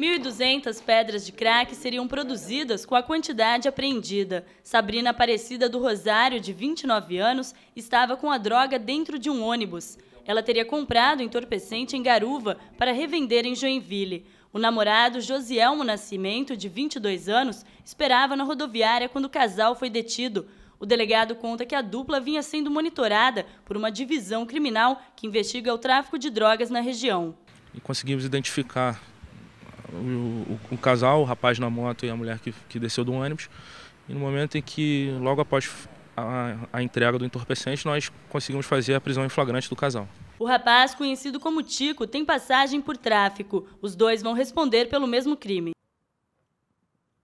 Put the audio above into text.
1.200 pedras de crack seriam produzidas com a quantidade apreendida. Sabrina Aparecida do Rosário, de 29 anos, estava com a droga dentro de um ônibus. Ela teria comprado entorpecente em Garuva para revender em Joinville. O namorado, Josielmo Nascimento, de 22 anos, esperava na rodoviária quando o casal foi detido. O delegado conta que a dupla vinha sendo monitorada por uma divisão criminal que investiga o tráfico de drogas na região. E conseguimos identificar o, o, o, casal, o rapaz na moto e a mulher que, que desceu do ônibus. E no momento em que, logo após a, a entrega do entorpecente, nós conseguimos fazer a prisão em flagrante do casal. O rapaz, conhecido como Tico, tem passagem por tráfico. Os dois vão responder pelo mesmo crime.